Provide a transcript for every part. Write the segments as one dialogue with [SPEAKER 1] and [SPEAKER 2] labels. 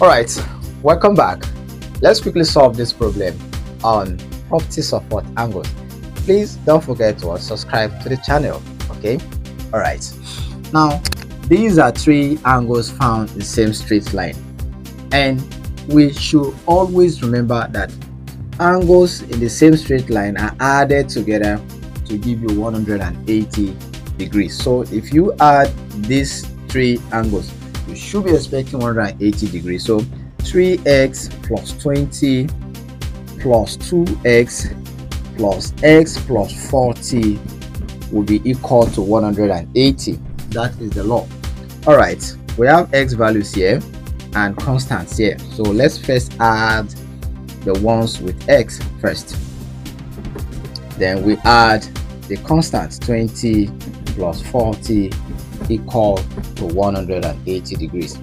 [SPEAKER 1] all right welcome back. Let's quickly solve this problem on properties support angles please don't forget to subscribe to the channel okay? All right. Now these are three angles found in the same straight line. And we should always remember that angles in the same straight line are added together to give you 180 degrees. So if you add these three angles you should be expecting 180 degrees. So 3x plus 20 plus 2x plus x plus 40 will be equal to 180 that is the law. All right we have x values here and constants here. So let's first add the ones with x first. Then we add the constant 20 plus 40 equal to 180 degrees.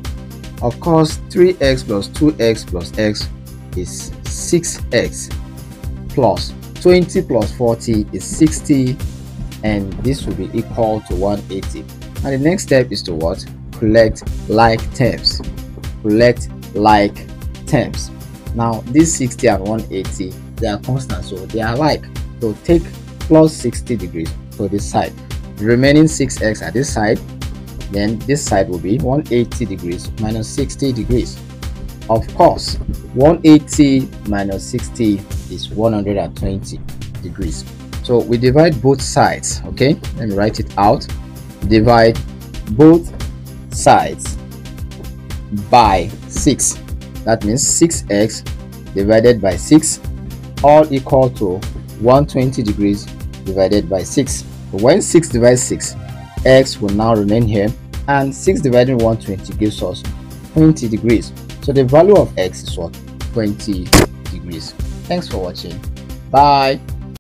[SPEAKER 1] Of course 3x plus 2x plus x is 6x plus 20 plus 40 is 60 and this will be equal to 180 and the next step is to what? Collect like terms. Collect like terms. Now this 60 and 180 they are constant so they are like so take plus 60 degrees to this side. The remaining 6x at this side then this side will be 180 degrees minus 60 degrees. Of course 180 minus 60 is 120 degrees. So we divide both sides okay? Let me write it out. Divide both sides by 6 that means 6x divided by 6 all equal to 120 degrees divided by 6 when 6 divides 6 x will now remain here and 6 divided 120 gives us 20 degrees. So the value of x is what? 20 degrees. Thanks for watching. Bye